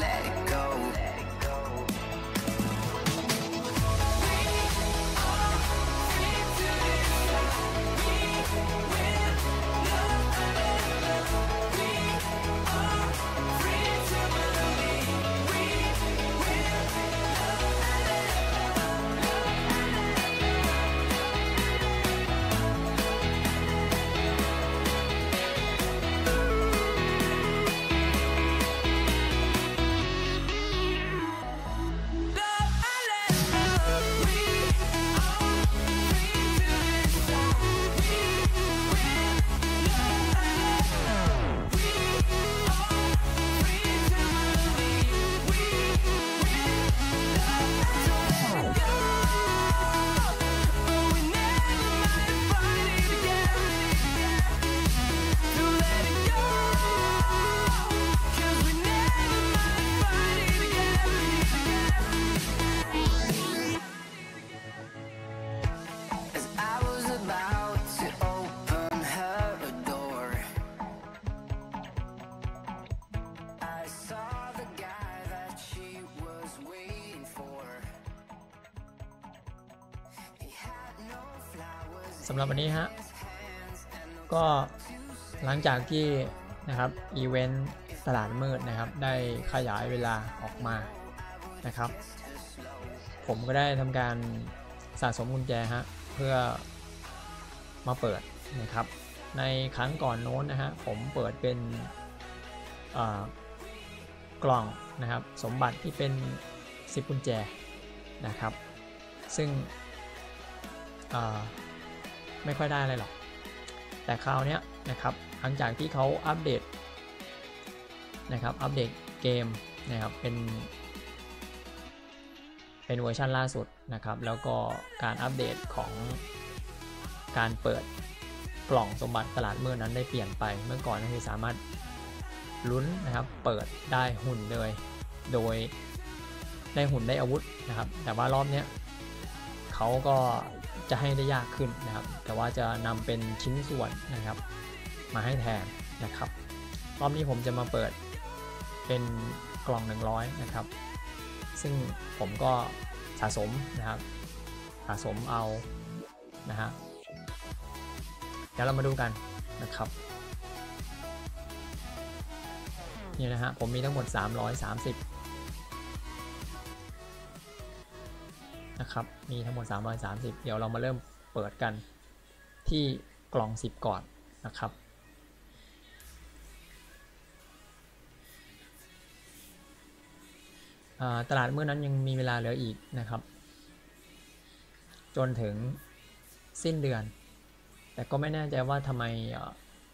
let it ำหรับวันนี้ฮะ ก็หลังจากที่นะครับอีเวนต์ตลาดมืดนะครับ ได้ขยายเวลาออกมานะครับ ผมก็ได้ทำการสะสมกุญแจฮะ เพื่อมาเปิดนะครับ ในครั้งก่อนโน้นนะฮะ ผมเปิดเป็นอ่ากล่องนะครับ สมบัติที่เป็น 10 กุญแจนะครับ ซึ่งอ่า ไม่ค่อยได้อะไรหรอก แต่คราวนี้นะครับหลังจากที่เขาอัปเดตนะครับอัปเดตเกมนะครับเป็น เป็นเวอร์ชันล่าสุดนะครับ แล้วก็การอัปเดตของการเปิดกล่องสมบัติตลาดเมืดนั้นได้เปลี่ยนไปเมื่อก่อนก็คือสามารถลุ้นนะครับเปิดได้หุ่นเลย โดยได้หุ่นได้อาวุธนะครับ แต่ว่ารอบนี้เขาก็ จะให้ได้ยากขึ้นนะครับ แต่ว่าจะนำเป็นชิ้นส่วนนะครับ มาให้แทนนะครับ รอบนี้ผมจะมาเปิดเป็นกล่อง 100 นะครับ ซึ่งผมก็สะสมนะครับ สะสมเอานะฮะเดี๋ยวเรามาดูกันนะครับนี่นะฮะผมมีทั้งหมด 330 นะครับ มีทั้งหมด 330 เดี๋ยวเรามาเริ่มเปิดกันที่กล่อง 10 ก่อนนะครับ ตลาดเมื่อนั้นยังมีเวลาเหลืออีกนะครับ จนถึงสิ้นเดือน แต่ก็ไม่แน่ใจว่าทำไม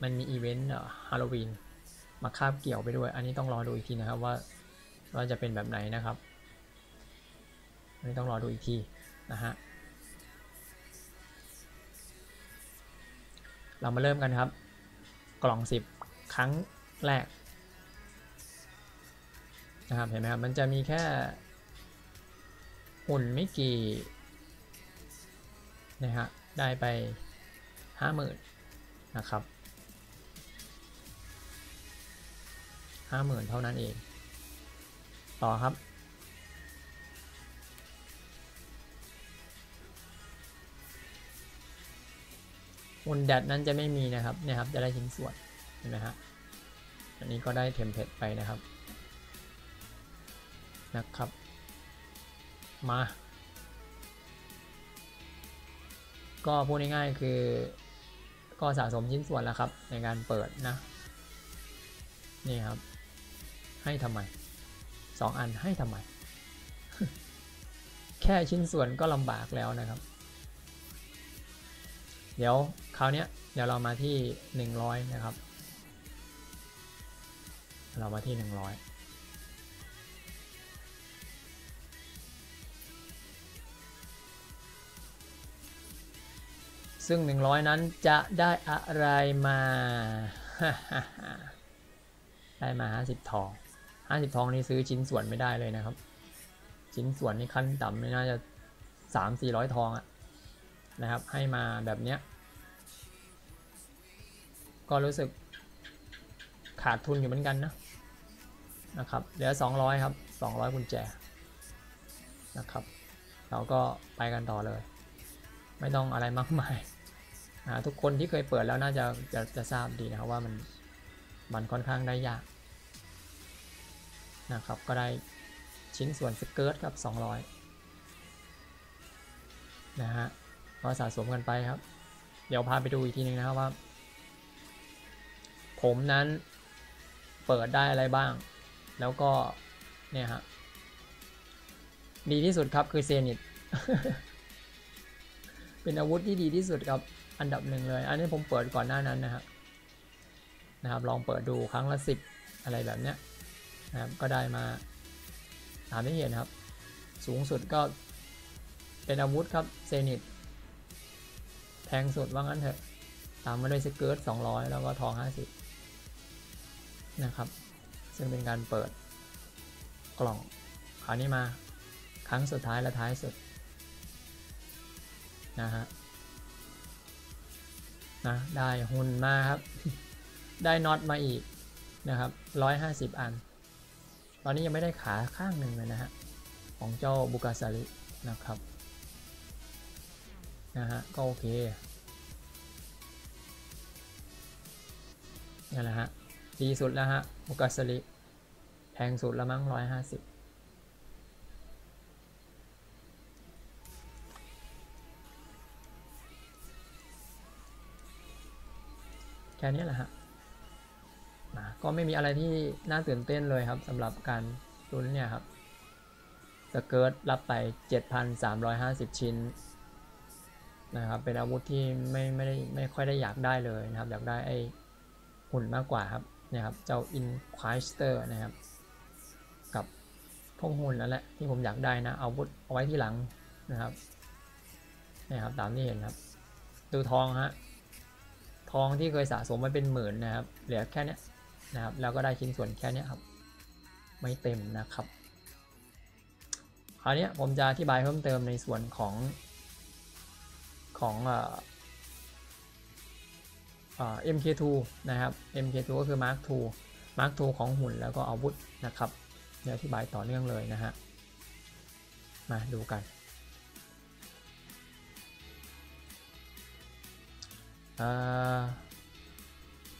มันมีอีเวนต์ฮาโลวีนมาคาบเกี่ยวไปด้วย อันนี้ต้องรอดูอีกทีนะครับว่าว่าจะเป็นแบบไหนนะครับ นนี้ต้องรอดูอีกทีนะฮะเรามาเริ่มกันครับ กล่อง 10 ครั้งแรกนะครับเห็นไหมครับมันจะมีแค่หุ่นไม่กี่นะฮะได้ไป 50,000นะครับ50,000 เท่านั้นเอง ต่อครับ หุ่นแดดนั้นจะไม่มีนะครับเนี่ยครับจะได้ชิ้นส่วนเห็นไหมฮะอันนี้ก็ได้เทมเพลตไปนะครับนะครับ มา ก็พูดง่ายๆคือ ก็สะสมชิ้นส่วนแล้วครับ ในการเปิดนะ นี่ครับ ให้ทำไมสองอันให้ทำไม แค่ชิ้นส่วนก็ลำบากแล้วนะครับ เดี๋ยวคราวนี้เดี๋ยวเรามาที่ 100 นะครับ เรามาที่ 100ซึ่ง 100 นั้นจะได้อะไรมา ได้มา 50 ทอง 50 ทองนี่ซื้อชิ้นส่วนไม่ได้เลยนะครับ ชิ้นส่วนนี่ขั้นต่ำนี่น่าจะ 3 400 ทองอะ นะครับ ให้มาแบบเนี้ย ก็รู้สึกขาดทุนอยู่เหมือนกันนะนะครับเหลือ 200 ครับ 200กุญแจนะครับ เราก็ไปกันต่อเลย ไม่ต้องอะไรมากมายทุกคนที่เคยเปิดแล้วน่าจะจะจะทราบดีนะครับว่ามันมันค่อนข้างได้ยากนะครับ ก็ได้ชิ้นส่วนสเกิร์ตครับ 200 นะฮะ ก็สะสมกันไปครับ เดี๋ยวพาไปดูอีกทีนึงนะครับว่า ผมนั้นเปิดได้อะไรบ้าง แล้วก็เนี่ยฮะดีที่สุดครับคือเซนิตเป็นอาวุธที่ดีที่สุดครับอันดับหนึ่งเลย อันนี้ผมเปิดก่อนหน้านั้นนะครับนะครับ ลองเปิดดูครั้งละสิบอะไรแบบเนี้ยนะครับก็ได้มาตามที่เห็นครับ สูงสุดก็เป็นอาวุธครับเซนิต แพงสุดว่างั้นเถอะ ตามมาด้วยสเกิร์ต200 แล้วก็ทอง 50 นะครับ ซึ่งเป็นการเปิดกล่องคราวนี้มาครั้งสุดท้ายและท้ายสุดนะฮะนะได้หุ่นมาครับ ได้น็อตมาอีกนะครับ 150 อัน ตอนนี้ยังไม่ได้ขาข้างหนึ่งเลยนะฮะ ของเจ้าบุกาซารินะครับ นะฮะก็โอเคนี่แหละฮะดีสุดแล้วฮะบุกาสลิแพงสุดละมั้งร้อยห้าสิบแค่นี้แหละฮะนะก็ไม่มีอะไรที่น่าตื่นเต้นเลยครับสำหรับการลุ้นเนี่ยครับสเกิร์ตรับไป 7,350 ชิ้น นะครับ เป็นอาวุธที่ไม่ไม่ได้ไม่ค่อยได้อยากได้เลยนะครับ อยากได้ไอหุ่นมากกว่าครับนี่ยครับ เจ้า Inquisitor นะครับ กับพวกหุ่นนั่นแหละที่ผมอยากได้นะ อาวุธเอาไว้ที่หลังนะครับนี่ครับตามที่เห็นครับ ดูทองฮะทองที่เคยสะสมมาเป็นหมื่นนะครับ เหลือแค่นี้นะครับ แล้วก็ได้ชิ้นส่วนแค่นี้ครับ ไม่เต็มนะครับ คราวนี้ผมจะอธิบายเพิ่มเติมในส่วนของ ของเอ่อ MK2 นะครับ MK2 ก็คือ Mark II Mark II ของหุ่นแล้วก็อาวุธนะครับเดี๋ยวอธิบายต่อเนื่องเลยนะฮะ มาดูกัน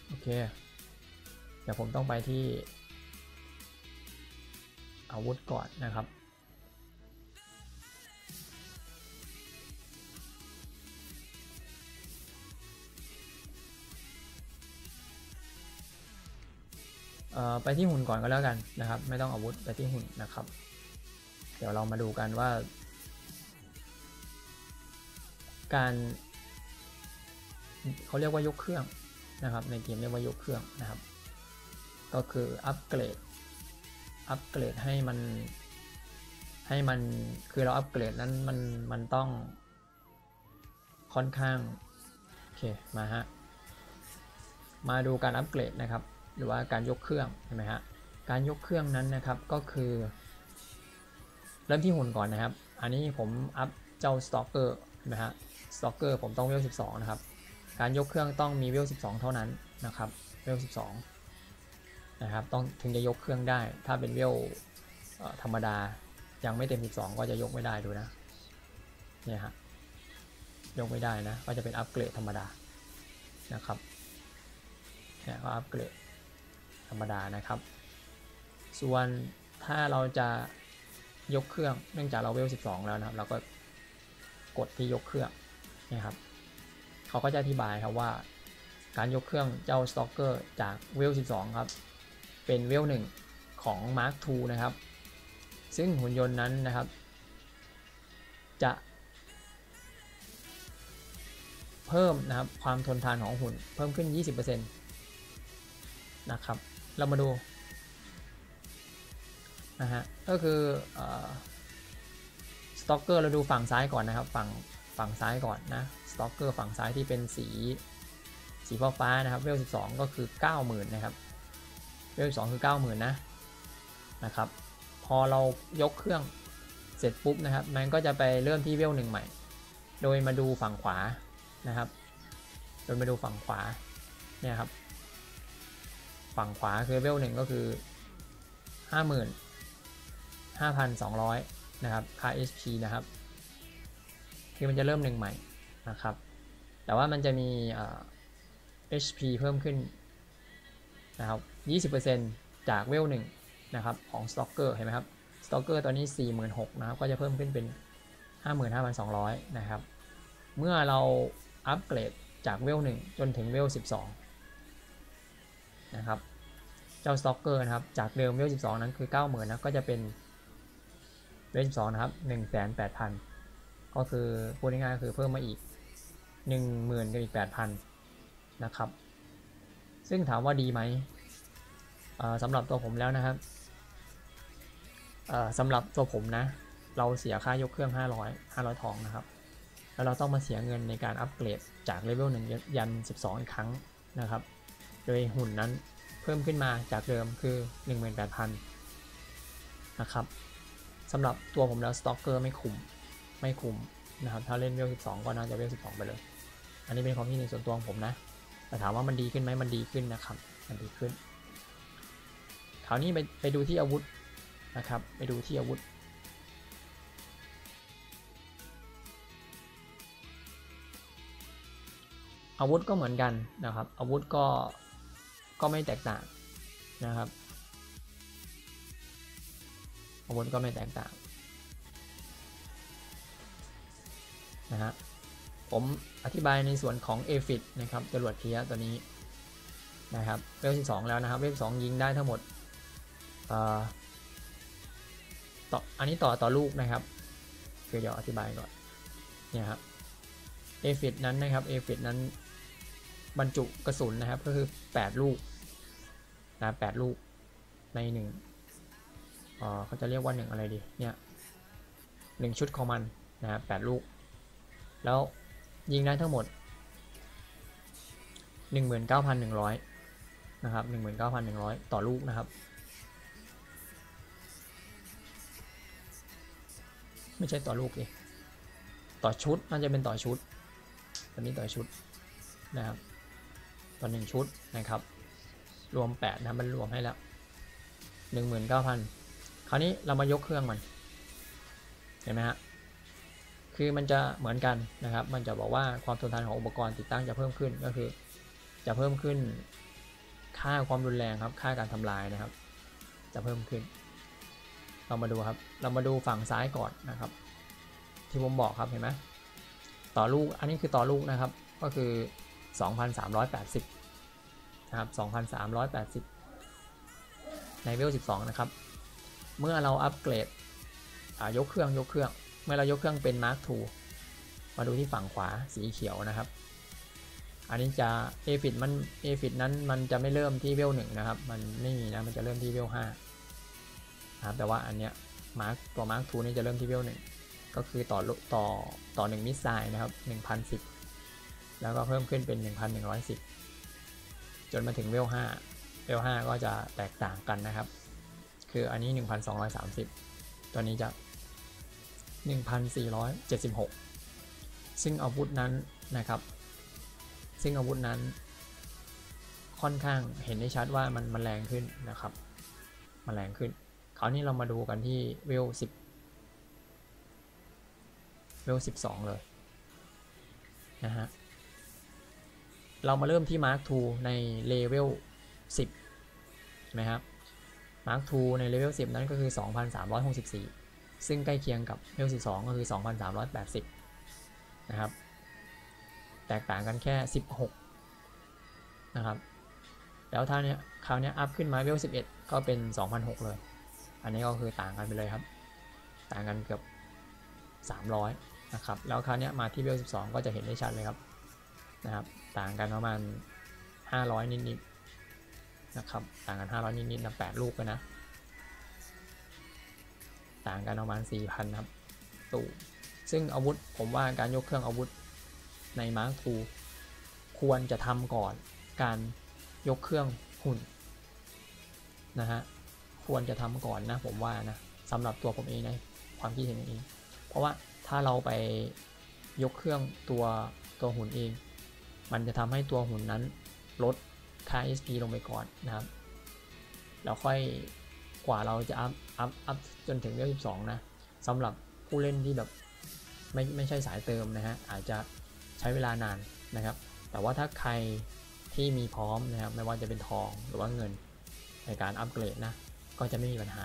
โอเค เดี๋ยวผมต้องไปที่อาวุธก่อนนะครับ ไปที่หุ่นก่อนก็แล้วกันนะครับ ไม่ต้องอาวุธไปที่หุ่นนะครับ เดี๋ยวเรามาดูกันว่า การเขาเรียกว่ายกเครื่องนะครับ ในเกมเรียกว่ายกเครื่องนะครับ ก็คืออัปเกรดอัปเกรดให้มันให้มันคือเราอัปเกรดนั้นมันมันต้องค่อนข้าง โอเค มาฮะ มาดูการอัปเกรดนะครับ หรือว่าการยกเครื่องใช่ไหมฮะการยกเครื่องนั้นนะครับก็คือ เริ่มที่หุ่นก่อนนะครับ อันนี้ผม up เจ้า Stalker ใช่ไหมฮะ Stalker ผมต้องเวล 12 นะครับ การยกเครื่องต้องมีเวล 12 เท่านั้นนะครับเวล 12 นะครับต้องถึงจะยกเครื่องได้ ถ้าเป็นเวลธรรมดายังไม่เต็ม 12 ก็จะยกไม่ได้ดูนะเนี่ยฮะยกไม่ได้นะ ก็จะเป็นอัปเกรดธรรมดานะครับเนี่ยก็อัปเกรด ธรรมดานะครับ ส่วนถ้าเราจะยกเครื่องเนื่องจากเราเวล 12 แล้วนะครับ เราก็กดที่ยกเครื่องนี่ครับเขาก็จะอธิบายครับว่าการยกเครื่องเจ้าสต็อกเกอร์จากเวล 12 ครับ เป็นเวล 1 ของ Mark II นะครับ ซึ่งหุ่นยนต์นั้นนะครับ จะเพิ่มนะครับความทนทานของหุ่นเพิ่มขึ้น 20%นะครับ เรามาดูนะฮะก็คือ Stalker เราดูฝั่งซ้ายก่อนนะครับ ฝั่งฝั่งซ้ายก่อนนะ Stalker ฝั่งซ้ายที่เป็นสีสีฟ้าฟ้านะครับเวล12 ก็คือ 90,000 นะครับเวล12 คือ 90,000 นะนะครับ พอเรายกเครื่องเสร็จปุ๊บนะครับ มันก็จะไปเริ่มที่เวลหนึ่งใหม่ โดยมาดูฝั่งขวานะครับ โดยมาดูฝั่งขวาเนี่ยครับ ฝั่งขวาคือเวลหนึ่งก็คือห้าหมื่นห้าพันสองร้อยนะครับค่า HP นะครับ คือมันจะเริ่มหนึ่งใหม่นะครับ แต่ว่ามันจะมี HP เพิ่มขึ้นนะครับ 20%จากเวลหนึ่งนะครับของ Stalker เห็นไหมครับ Stalker ตอนนี้ 46,000นะครับ ก็จะเพิ่มขึ้นเป็น 55,200 นะครับ เมื่อเราอัปเกรดจากเวล1จนถึงเวล12 นะครับ เจ้า Stalker นะครับ จากเดิมเวล12 นั้นคือ 90,000นะก็จะเป็นเวล12 นะครับ108,000 ก็คือพูดง่ายๆก็คือเพิ่มมาอีก 10,000กับอีก 8,000 นะครับ ซึ่งถามว่าดีไหมสำหรับตัวผมแล้วนะครับสำหรับตัวผมนะ เราเสียค่ายกเครื่อง 500 500ทองนะครับ แล้วเราต้องมาเสียเงินในการอัปเกรดจากเลเวล1ยัน 12 อีกครั้งนะครับ โดยหุ่นนั้น พิ่มขึ้นมาจากเดิมคือ 18,000 นะครับสำหรับตัวผมแล้วสต็อกเกอร์ไม่คุ้มไม่คุ้มนะครับ ถ้าเล่นเวล 12 ก็น่าจะเวล 12 ไปเลย อันนี้เป็นความคิดเห็นส่วนตัวของผมนะ แต่ถามว่ามันดีขึ้นไหมมันดีขึ้นนะครับ มันดีขึ้น คราวนี้ไปไปดูที่อาวุธนะครับ ไปดูที่อาวุธอาวุธก็เหมือนกันนะครับ อาวุธก็ ก็ไม่แตกต่างนะครับอาวุธก็ไม่แตกต่างนะฮะผมอธิบายในส่วนของ a f i t นะครับจรวดเทียตัวนี้นะครับเวล12 แล้วนะครับเวล2ยิงได้ทั้งหมดต่ออันนี้ต่อต่อลูกนะครับคือเดี๋ยวอธิบายก่อนเนี่ยครับ a f i t นั้นนะครับ a f i t นั้น บรรจุกระสุนนะครับก็คือ 8 ลูกนะ8ลูกในหนึ่งเอ่อเขาจะเรียกว่าหนึ่งอะไรดีเนี่ยหนึ่งชุดของมันนะครับ8ลูก แล้วยิงได้ทั้งหมด 19,100 นะครับ 19,100 ต่อลูกนะครับ ไม่ใช่ต่อลูกดิต่อชุดน่าจะเป็นต่อชุดตัวนี้ต่อชุดนะครับ ต่อหนึ่งชุดนะครับ รวม8นะมันรวมให้แล้ว 19,000 คราวนี้เรามายกเครื่องมัน เห็นไหมฮะคือมันจะเหมือนกันนะครับ มันจะบอกว่าความทนทานของอุปกรณ์ติดตั้งจะเพิ่มขึ้นก็คือ จะเพิ่มขึ้น ค่าความรุนแรงครับ ค่าการทำลายนะครับ จะเพิ่มขึ้น เรามาดูครับ เรามาดูฝั่งซ้ายก่อนนะครับ ที่ผมบอกครับเห็นไหมต่อลูก อันนี้คือต่อลูกนะครับ ก็คือ 2,380 นะครับ 2,380 ในเวล 12 นะครับ เมื่อเราอัปเกรดยกเครื่องยกเครื่อง เมื่อเรายกเครื่องเป็น Mark II มาดูที่ฝั่งขวาสีเขียวนะครับ อันนี้จะ a f i t มัน a f i t นั้นมันจะไม่เริ่มที่เวลหนึ่งนะครับ มันไม่มีนะ มันจะเริ่มที่เวลห้านะครับ แต่ว่าอันเนี้ย Mark ตัว Mark II นี่จะเริ่มที่เวลหนึ่งก็คือต่อต่อต่อหนึ่งมิสไซล์นะครับ1,010 แล้วก็เพิ่มขึ้นเป็น 1,110 จนมาถึงเวล5เวล5ก็จะแตกต่างกันนะครับ คืออันนี้ 1,230 ตัวนี้จะ 1,476 ซึ่งอาวุธนั้นนะครับ ซึ่งอาวุธนั้นค่อนข้างเห็นได้ชัดว่ามันมันแรงขึ้นนะครับ มันแรงขึ้น คราวนี้เรามาดูกันที่เวล10เวล12เลยนะฮะ เรามาเริ่มที่ Mark II ในเลเวล10ใช่ไหมครับ Mark II ในเลเวล10 นั้นก็คือ 2,364 ซึ่งใกล้เคียงกับเลเวล12 ก็คือ 2,380 นะครับ แตกต่างกันแค่ 16 นะครับ แล้วท่านี้คราวนี้อัพขึ้นมาเลเวล11 ก็เป็น 2,006 เลย อันนี้ก็คือต่างกันไปเลยครับ ต่างกันเกือบ 300 นะครับ แล้วคราวนี้มาที่เลเวล12 ก็จะเห็นได้ชัดเลยครับ นะครับ ต่างกันประมาณ 500 นิดๆนะครับ ต่างกัน 500 นิดๆนะ8ลูกเลยนะ ต่างกันประมาณ 4,000ครับตู่ซึ่งอาวุธผมว่าการยกเครื่องอาวุธใน Mark II ควรจะทำก่อนการยกเครื่องหุ่นนะฮะควรจะทำก่อนนะผมว่านะสำหรับตัวผมเองในความคิดเห็นเอง เพราะว่าถ้าเราไปยกเครื่องตัวตัวหุ่นเอง มันจะทำให้ตัวหุ่นนั้นลดค่า SP ลงไปก่อนนะครับ แล้วค่อยกว่าเราจะอัพอัพอัพจนถึงเลเวล12 นะสำหรับผู้เล่นที่แบบไม่ไม่ใช่สายเติมนะฮะอาจจะใช้เวลานานนะครับ แต่ว่าถ้าใครที่มีพร้อมนะครับไม่ว่าจะเป็นทองหรือว่าเงินในการอัปเกรดนะก็จะไม่มีปัญหา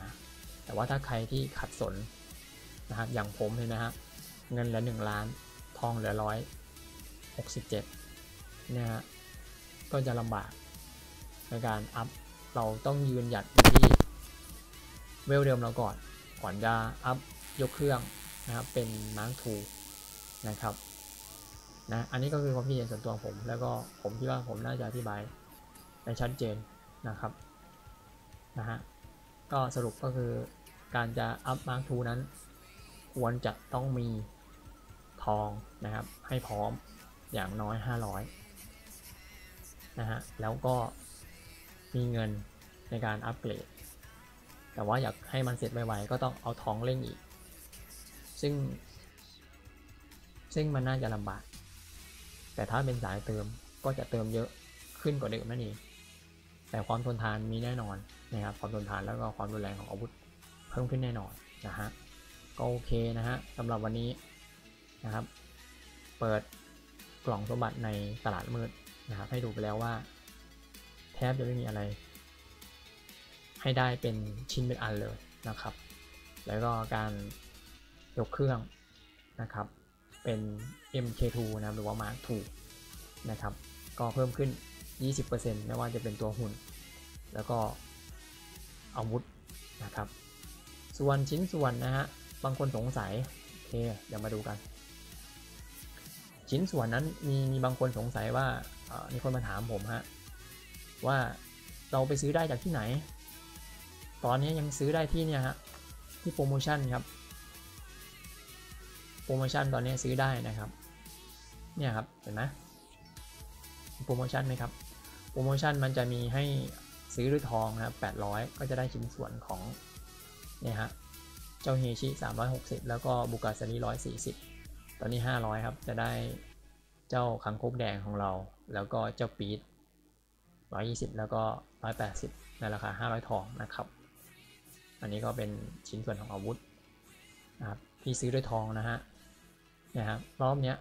แต่ว่าถ้าใครที่ขัดสนนะครับอย่างผมเลยนะฮะเงินเหลือหนึ่งล้าน ทองเหลือร้อยหกสิบเจ็ด นี่ยฮะก็จะลำบากในการอัพเราต้องยืนหยัดที่เวลเดิมเราก่อนก่อนจะอัพยกเครื่องนะครับเป็น Mark II นะครับนะอันนี้ก็คือความคิดเห็นส่วนตัวผม แล้วก็ผมคิดว่าผมน่าจะอธิบายในชัดเจนนะครับนะฮะก็สรุปก็คือการจะอัพ Mark II นั้น ควรจะต้องมีทองนะครับให้พร้อมอย่างน้อย 500 นะฮะ แล้วก็มีเงินในการอัปเกรด แต่ว่าอยากให้มันเสร็จไวๆก็ต้องเอาท้องเร่งอีก ซึ่ง ซึ่งมันน่าจะลำบาก แต่ถ้าเป็นสายเติมก็จะเติมเยอะขึ้นกว่าเดิมนั่นเอง แต่ความทนทานมีแน่นอนนะครับ ความทนทานแล้วก็ความรุนแรงของอาวุธเพิ่มขึ้นแน่นอนนะฮะ ก็โอเคนะฮะสำหรับวันนี้นะครับ เปิดกล่องสมบัติในตลาดมืด นะครับให้ดูไปแล้วว่าแทบจะไม่มีอะไร ให้ได้เป็นชิ้นเป็นอันเลยนะครับ แล้วก็การยกเครื่องนะครับ เป็น MK2 นะครับหรือว่า Mark II นะครับ ก็เพิ่มขึ้น 20%ไม่ว่าจะเป็นตัวหุ่น แล้วก็อาวุธนะครับ ส่วนชิ้นส่วนนะฮะ บางคนสงสัย โอเค เดี๋ยวมาดูกัน ชิ้นส่วนนั้นมีมีบางคนสงสัยว่า มีคนมาถามผมฮะว่าเราไปซื้อได้จากที่ไหน ตอนนี้ยังซื้อได้ที่เนี่ยฮะที่โปรโมชั่นครับ โปรโมชั่นตอนนี้ซื้อได้นะครับ เนี่ยครับเห็นไหมโปรโมชั่นไหมครับ โปรโมชั่นมันจะมีให้ซื้อด้วยทองนะครับ800ก็จะได้ชิ้นส่วนของเนี่ยฮะเจ้าเฮชิ360 แล้วก็บุกาซาริ140 ตอนนี้ 500 ครับ จะได้เจ้าคังคกแดงของเรา แล้วก็เจ้าปีด120 แล้วก็ 180 ในราคา 500 ทองนะครับ อันนี้ก็เป็นชิ้นส่วนของอาวุธนะครับที่ซื้อด้วยทองนะฮะเนี่ยครับรอบเนี้ย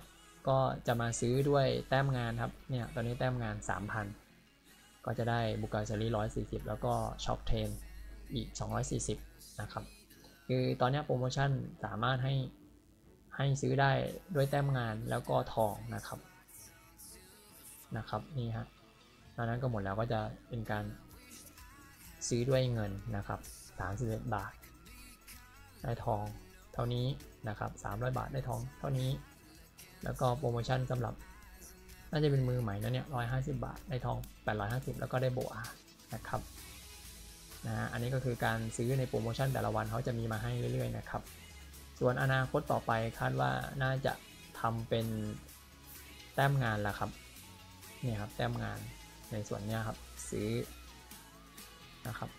ก็จะมาซื้อด้วยแต้มงานครับเนี่ยตอนนี้แต้มงาน 3,000 ก็จะได้บุกาซารี140 แล้วก็ช็อคเทนอีก 240 นะครับ คือตอนนี้โปรโมชั่นสามารถให้ให้ซื้อได้ด้วยแต้มงานแล้วก็ทองนะครับ นะครับนี่ฮะตอนนั้นก็หมดแล้วก็จะเป็นการซื้อด้วยเงินนะครับ31บาท ได้ทองเท่านี้นะครับ300 บาทได้ทองเท่านี้ แล้วก็โปรโมชั่นสำหรับ น่าจะเป็นมือใหม่นะเนี่ย150 บาทได้ทอง 850 แล้วก็ได้โบอานะครับนะฮะอันนี้ก็คือการซื้อในโปรโมชั่นแต่ละวันเขาจะมีมาให้เรื่อยๆนะครับ ส่วนอนาคตต่อไปคาดว่าน่าจะทำเป็นแต้มงานละครับ นี่ยครับแต้มงานในส่วนเนี้ยครับซื้อนะครับ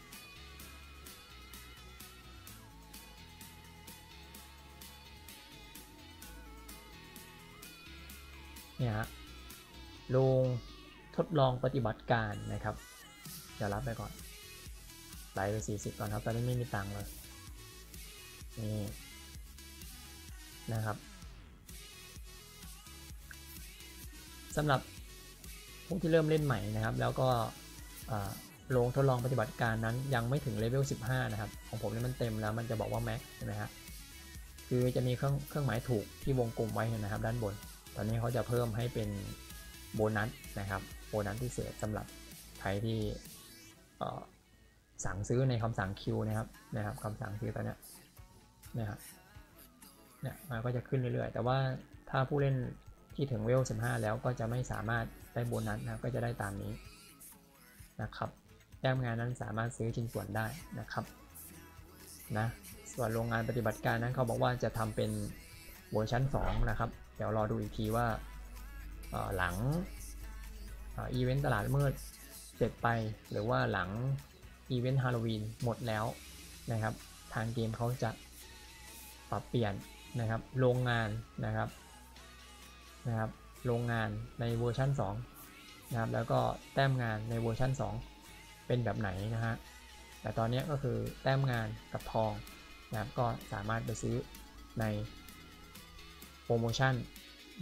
เนี่ยฮะลงทดลองปฏิบัติการนะครับเดี๋ยวรับไปก่อนไหลไป 40 ก่อนครับ ตอนนี้ไม่มีตังค์เลยนี่นะครับสำหรับ ผู้ที่เริ่มเล่นใหม่นะครับ แล้วก็ลงทดลองปฏิบัติการนั้นยังไม่ถึงเลเวล 15 นะครับ ของผมเนี่ยมันเต็มแล้วมันจะบอกว่าแม็กใช่ไหมครับคือจะมีเครื่องเครื่องหมายถูกที่วงกลมไว้นะครับ ด้านบน ตอนนี้เขาจะเพิ่มให้เป็นโบนัสนะครับ โบนัสพิเศษสำหรับใครที่สั่งซื้อในคำสั่งคิวนะครับนะครับคำสั่งคิวตอนนี้นะครับเนี่ยมันก็จะขึ้นเรื่อยๆ แต่ว่าถ้าผู้เล่น ที่ถึงเวล 15 แล้วก็จะไม่สามารถได้โบนัสนะก็จะได้ตามนี้นะครับแต้มงานนั้นสามารถซื้อชิ้นส่วนได้นะครับนะส่วนโรงงานปฏิบัติการนั้นเขาบอกว่าจะทำเป็นเวอร์ชัน2นะครับ เดี๋ยวรอดูอีกทีว่าหลังอีเวนต์ตลาดมืดเสร็จไปหรือว่าหลังอีเวนต์ฮาโลวีนหมดแล้วนะครับ ทางเกมเขาจะปรับเปลี่ยนนะครับโรงงานนะครับ นะครับโรงงานในเวอร์ชัน2นะครับแล้วก็แต้มงานในเวอร์ชัน2 เป็นแบบไหนนะฮะแต่ตอนนี้ก็คือแต้มงานกับทองนะครับก็สามารถไปซื้อในโปรโมชั่น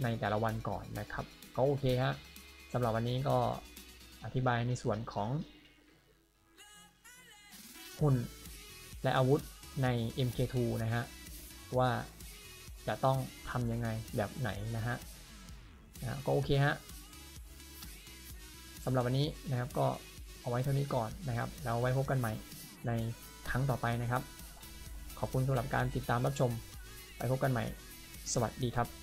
ในแต่ละวันก่อนนะครับ ก็โอเคฮะสำหรับวันนี้ก็อธิบายในส่วนของ หุ่นและอาวุธใน MK2 นะฮะว่าจะต้องทำยังไงแบบไหนนะฮะ นะก็โอเคฮะสำหรับวันนี้นะครับก็เอาไว้เท่านี้ก่อนนะครับแล้วไว้พบกันใหม่ในครั้งต่อไปนะครับ ขอบคุณสำหรับการติดตามรับชม ไปพบกันใหม่ สวัสดีครับ